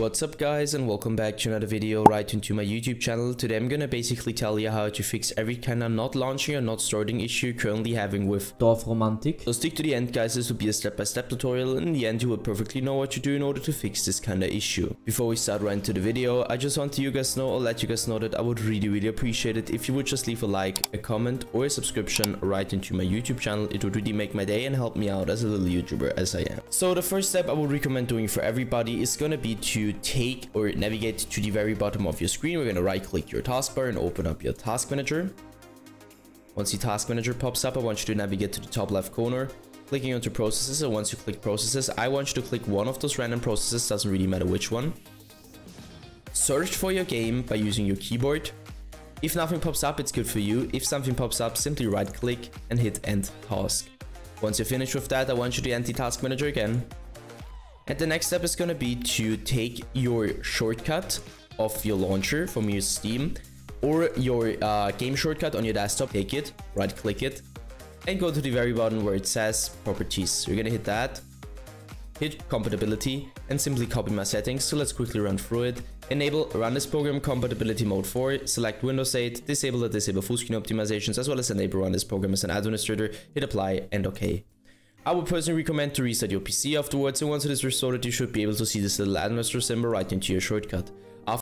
What's up guys and welcome back to another video right into my YouTube channel. Today I'm gonna basically tell you how to fix every kinda not launching or not starting issue currently having with Dorfromantik. So stick to the end guys, this will be a step-by-step -step tutorial and in the end you will perfectly know what to do in order to fix this kinda issue. Before we start right into the video, I just want to you guys know or let you guys know that I would really really appreciate it if you would just leave a like, a comment or a subscription right into my YouTube channel. It would really make my day and help me out as a little YouTuber as I am. So the first step I would recommend doing for everybody is gonna be to take or navigate to the very bottom of your screen. We're going to right click your taskbar and open up your task manager. Once the task manager pops up, I want you to navigate to the top left corner, clicking onto processes. And once you click processes, I want you to click one of those random processes, doesn't really matter which one. Search for your game by using your keyboard. If nothing pops up, it's good for you. If something pops up, simply right click and hit end task. Once you're finished with that, I want you to end the task manager again and the next step is going to be to take your shortcut of your launcher from your Steam or your uh, game shortcut on your desktop, take it, right click it, and go to the very bottom where it says properties. So you're going to hit that, hit compatibility, and simply copy my settings. So let's quickly run through it. Enable run this program compatibility mode 4, select Windows 8, disable the disable full screen optimizations, as well as enable run this program as an administrator, hit apply and OK. I would personally recommend to reset your PC afterwards and once it is restored you should be able to see this little administrator symbol right into your shortcut.